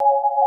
you